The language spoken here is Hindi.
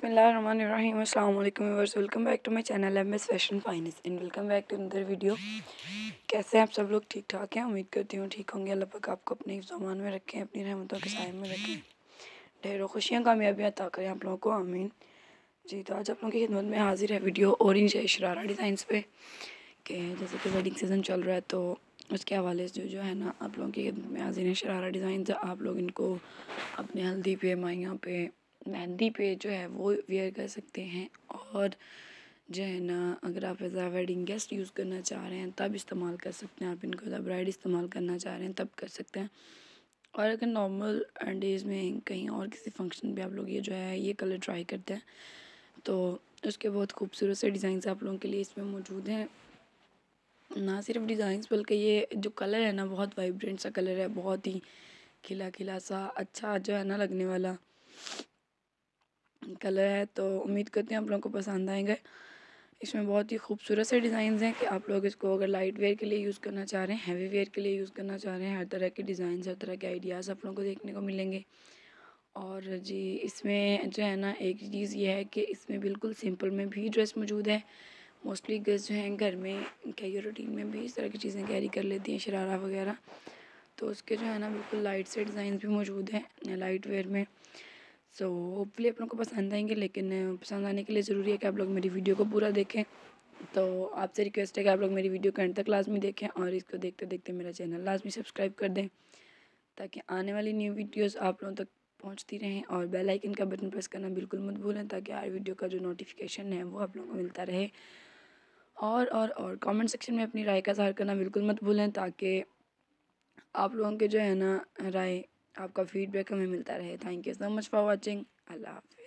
Alaikum viewers. Welcome back to my channel MS Fashion Finance and welcome back to another video. कैसे हैं आप सब लोग? ठीक ठाक हैं? उम्मीद करती हूँ ठीक होंगे। अल्लाह पाक आपको अपने सामान में रखें, अपनी रहमतों के साय में रखें। ढेरों खुशियाँ, कामयाबियाँ अता करें आप लोगों को। आमीन। जी तो आज आप लोगों की खिदमत में हाजिर है वीडियो ऑरेंज शरारा डिज़ाइंस पे, कि जैसे कि वेडिंग सीज़न चल रहा है तो उसके हवाले से जो जो है ना, आप लोगों की खिदमत में हाजिर है शरारा डिज़ाइन आप लोग इनको अपने हल्दी पे, माइया पे मेहंदी पे जो है वो वेयर कर सकते हैं और जो है ना, अगर आप एज वेडिंग गेस्ट यूज़ करना चाह रहे हैं, तब इस्तेमाल कर सकते हैं आप इनको एज ब्राइड इस्तेमाल करना चाह रहे हैं, तब कर सकते हैं। और अगर नॉर्मल डेज़ में कहीं और किसी फ़ंक्शन पे आप लोग ये जो है, ये कलर ट्राई करते हैं तो उसके बहुत खूबसूरत से डिज़ाइन आप लोगों के लिए इसमें मौजूद हैं। ना सिर्फ़ डिज़ाइंस बल्कि ये जो कलर है ना, बहुत वाइब्रेंट सा कलर है, बहुत ही खिला खिला सा अच्छा जो है ना लगने वाला। कलर है तो उम्मीद करते हैं आप लोगों को पसंद आएँगे। इसमें बहुत ही खूबसूरत से डिज़ाइन हैं कि आप लोग इसको अगर लाइट वेयर के लिए यूज़ करना चाह रहे हैं, हैवी वेयर के लिए यूज़ करना चाह रहे हैं, हर तरह के डिज़ाइन हर तरह के आइडियाज़ आप लोगों को देखने को मिलेंगे। और जी, इसमें जो है ना, एक चीज़ ये है कि इसमें बिल्कुल सिंपल में भी ड्रेस मौजूद है। मोस्टली गर्ल्स जो हैं घर में कैरी रूटीन में भी इस तरह की चीज़ें कैरी कर लेती हैं, शरारा वगैरह। तो उसके जो है ना, बिल्कुल लाइट से डिज़ाइन भी मौजूद हैं, लाइट वेयर में। सो होपफुली आप लोगों को पसंद आएँगे, लेकिन पसंद आने के लिए ज़रूरी है कि आप लोग मेरी वीडियो को पूरा देखें। तो आपसे रिक्वेस्ट है कि आप लोग मेरी वीडियो को एंड तक लाजमी देखें और इसको देखते देखते मेरा चैनल लाजमी सब्सक्राइब कर दें, ताकि आने वाली न्यू वीडियोज़ आप लोगों तक पहुँचती रहें और बेल आइकन का बटन प्रेस करना बिल्कुल मत भूलें, ताकि हर वीडियो का जो नोटिफिकेशन है वो आप लोगों को मिलता रहे। और और और कमेंट सेक्शन में अपनी राय का इजहार करना बिल्कुल मत भूलें, ताकि आप लोगों के जो है ना, राय आपका फीडबैक हमें मिलता रहे। Thank you so much for watching Allah हाफि